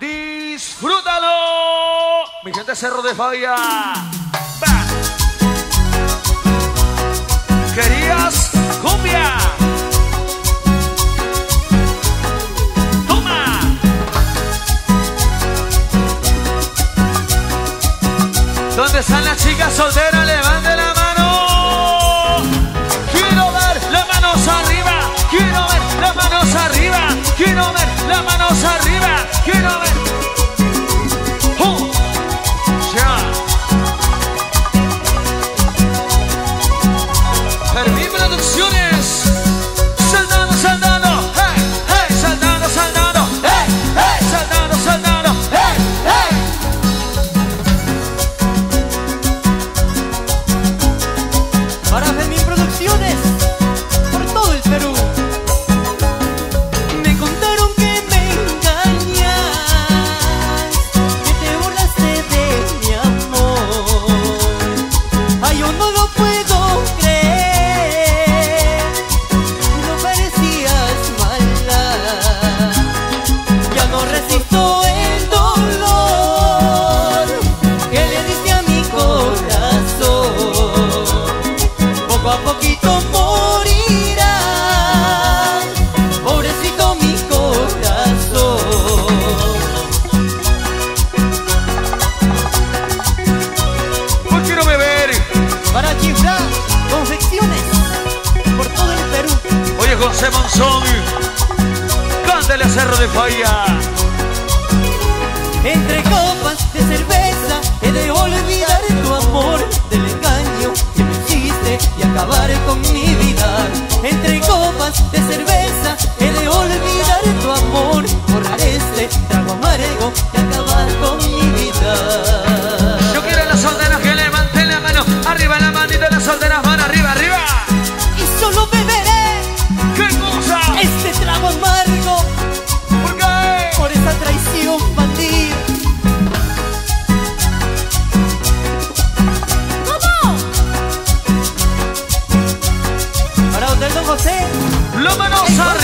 Disfrútalo. Mi gente Cerro de Falla. Va. Querías cumbia. Toma. ¿Dónde están las chicas solteras? Levante la mano. Quiero ver las manos arriba. Quiero ver las manos arriba. Quiero ver las manos arriba. Quiero ver. ¡Oh! No resisto el dolor que le diste a mi corazón. Poco a poquito morirás, pobrecito mi corazón. Hoy quiero beber. Para chiflar confecciones por todo el Perú. Oye, José Monzón. Cántale a Cerro de Falla. Entre Las manos Eso. arriba.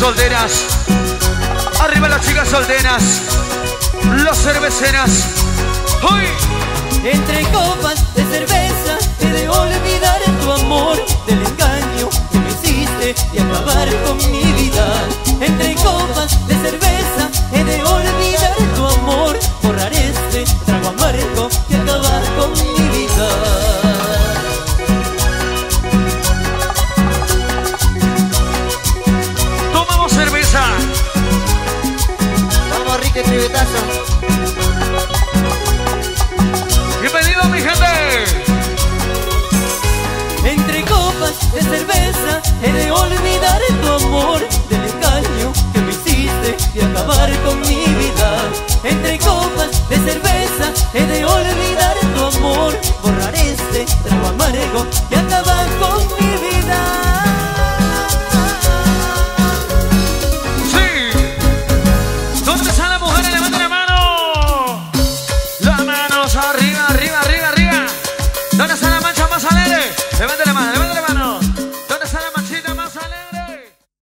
solteras? Arriba las chicas solteras. Las cerveceras. ¡Uy! Entre copas de cerveza he de olvidar tu amor del engaño que me hiciste y acabar con mi vida. Entre copas de cerveza casa. Bienvenido mi gente. Entre copas de cerveza he de olvidar tu amor del engaño que me hiciste y acabar. Levántale